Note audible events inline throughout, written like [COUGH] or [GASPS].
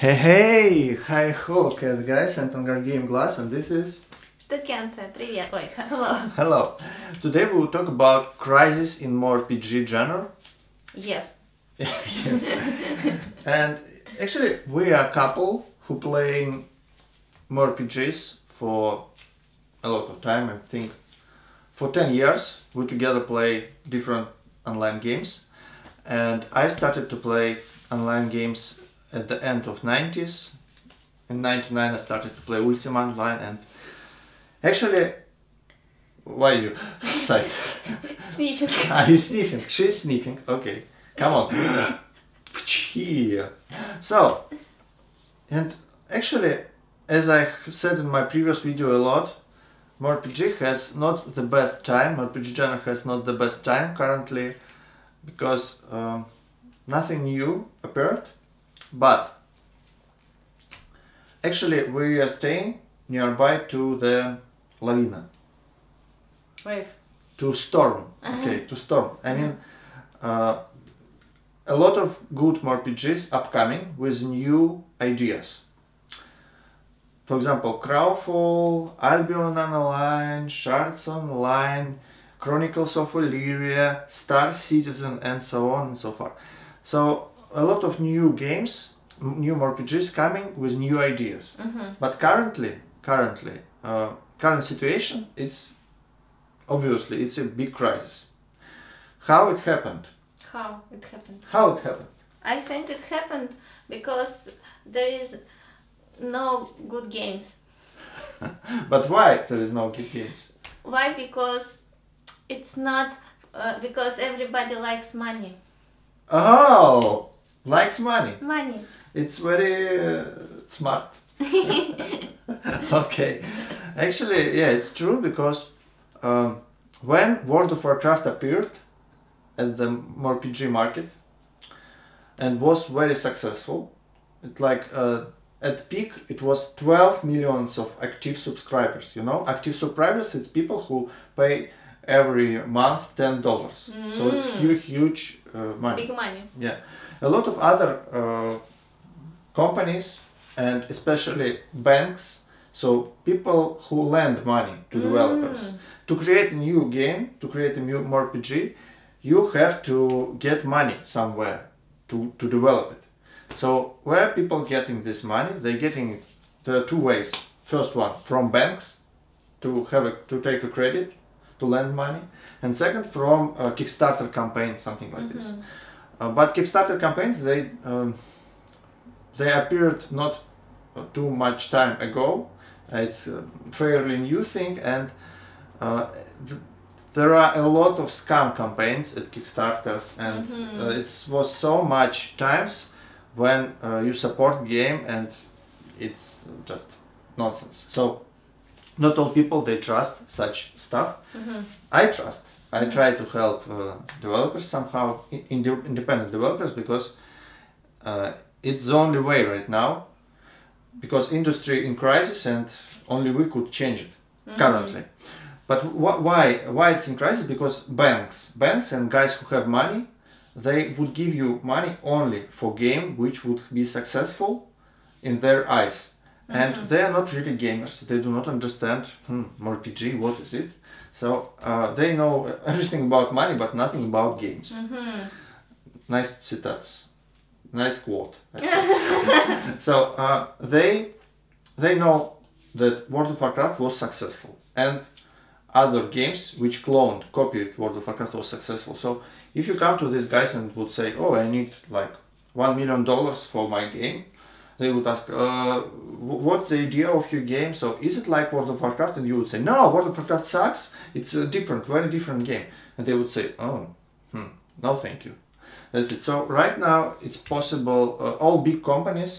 Hey hey! Hi ho, cat guys, I'm Tangar Game Glass and this is... Штукенце, привет! Ой, hello! Hello! Today we will talk about crisis in MMORPG genre. Yes. [LAUGHS] yes. and actually we are a couple who playing MMORPGs for a lot of time, I think. For 10 years we together play different online games and I started to play online games at the end of 90s. In 99 I started to play Ultima Online and actually why you [LAUGHS] side? Sniffing. [LAUGHS] Are you sniffing? She's sniffing. Okay. Come on. [GASPS] So and actually as I said in my previous video a lot MMORPG has not the best time, MMORPG genre has not the best time currently because um, nothing new appeared but actually we are staying nearby to the lavina. Wave. to storm. Okay to storm. I mean uh, a lot of good MMORPGs upcoming with new ideas. For example crowfall albion online shards online chronicles of elyria star citizen and so on and so forth. So a lot of new games new MMORPGs coming with new ideas Mhm. but currently currently uh, current situation it's obviously it's a big crisis how it happened How it happened? how it happened I think it happened because there is no good games. [LAUGHS] but why there is no good games Why? Because it's not uh, because everybody likes money. oh likes money. Money. it's very uh, smart. [LAUGHS] Okay. Actually yeah it's true because um, when world of warcraft appeared at the MMORPG market and was very successful it like uh, at peak it was 12 millions of active subscribers you know? Active subscribers it's people who pay every month 10 dollars. So it's Mm. huge huge uh, money. Big money. yeah, a lot of other uh, companies and especially banks, so people who lend money to developers Mm. to create a new game, to create a new MMORPG, you have to get money somewhere to, to develop it. So where are people getting this money? They're getting it are two ways. First one from banks to have a, to take a credit to lend money, and second from uh, Kickstarter campaign, something like this. Mhm. Uh, but Kickstarter campaigns they um, they appeared not uh, too much time ago. Uh, It's a fairly new thing, and uh, th- there are a lot of scam campaigns at Kickstarters, and Mhm. uh, it was so much times when uh, you support game and it's just nonsense. So not all people they trust such stuff. Mhm. I trust. I try to help uh, developers somehow, in- inde- independent developers, because uh, it's the only way right now. Because industry in crisis, and only we could change it currently. But wh- why? Why it's in crisis? Because banks, banks, and guys who have money, they would give you money only for game which would be successful in their eyes. And they are not really gamers. They do not understand hmm, MMORPG. What is it? So uh, they know everything about money, but nothing about games. Mhm. Nice citates, nice quote. [LAUGHS] so uh, they they know that World of Warcraft was successful, and other games which cloned, copied World of Warcraft was successful. So if you come to these guys and would say, "Oh, I need like one million dollars for my game," they would ask, uh, "What's the idea of your game? So is it like World of Warcraft?" And you would say, "No, World of Warcraft sucks. It's a different, very different game." And they would say, "Oh, hmm, no, thank you." That's it. So right now it's possible. Uh, all big companies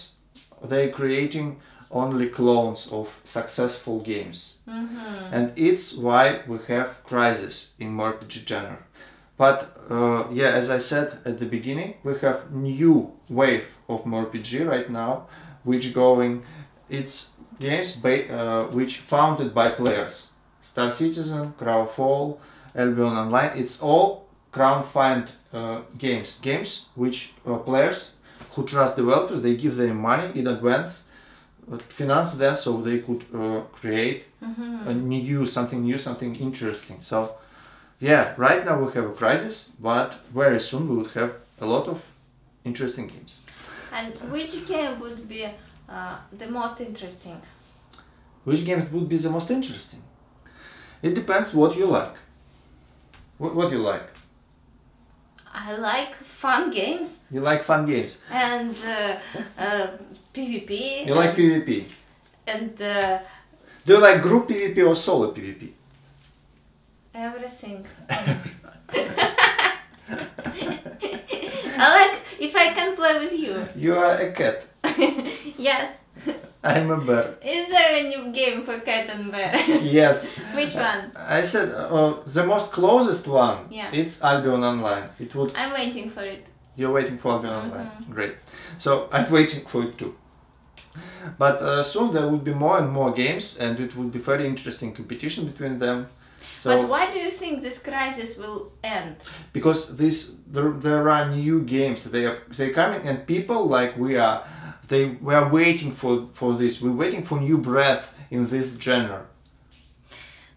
they're creating only clones of successful games, Mhm. and it's why we have crisis in RPG genre. But uh, yeah, as I said at the beginning, we have new wave of RPG right now, which going. It's games ba- uh, which founded by players. Star Citizen, Crowfall, Albion Online. It's all crowdfund uh, games. Games which uh, players who trust developers. They give them money in advance, uh, finance them so they could uh, create Mhm. a new something new, something interesting. So, yeah, right now we have a crisis, but very soon we would have a lot of interesting games. And which game would be uh, the most interesting? Which games would be the most interesting? It depends what you like. What, what you like? I like fun games You like fun games. and uh, uh, PvP. You like PvP. and uh, Do you like group PvP or solo PvP? Everything. [LAUGHS] I like if I can play with you. You are a cat. [LAUGHS] yes. I'm a bear. Is there a new game for cat and bear? [LAUGHS] Yes. Which one? I said uh, the most closest one. Yeah. It's Albion Online. It would. I'm waiting for it. You're waiting for Albion Online. Great. So I'm waiting for it too. But uh, soon there will be more and more games, and it will be very interesting competition between them. So but why do you think this crisis will end? because this there, there are new games they are they coming and people like we are they we are waiting for for this we're waiting for new breath in this genre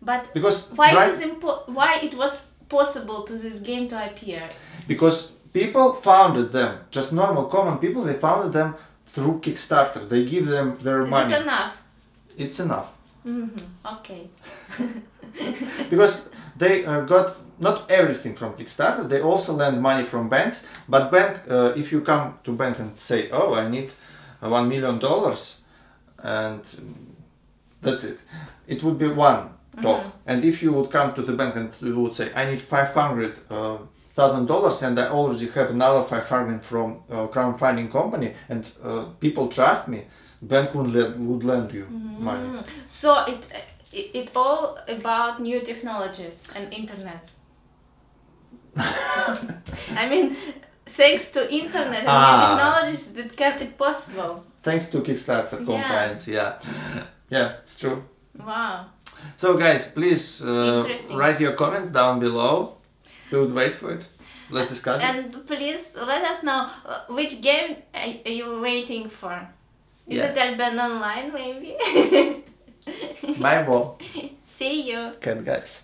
But because why right- it is impo- why it was possible to this game to appear? because people founded them just normal common people they founded them through kickstarter they give them their Is money it enough? it's enough hmm Okay. [LAUGHS] [LAUGHS] because they uh, got not everything from Kickstarter. They also lend money from banks. But bank, uh, if you come to bank and say, "Oh, I need uh, one million dollars," and mm, that's it, it would be one talk. And if you would come to the bank and you would say, "I need five hundred uh, thousand dollars," and I already have another five hundred from uh, crowdfunding company, and uh, people trust me, bank would lend, would lend you money. Mm. So it, it it all about new technologies and internet. [LAUGHS] I mean, thanks to internet and Ah. new technologies, that can it possible. Thanks to Kickstarter Yeah. campaigns, yeah. yeah, it's true. Wow. So, guys, please uh, write your comments down below. We would wait for it. Let's discuss it. And please let us know uh, which game are are you waiting for. Is Yeah. it Albion Online maybe? [LAUGHS] Bye, Bob. [LAUGHS] See you. Good guys.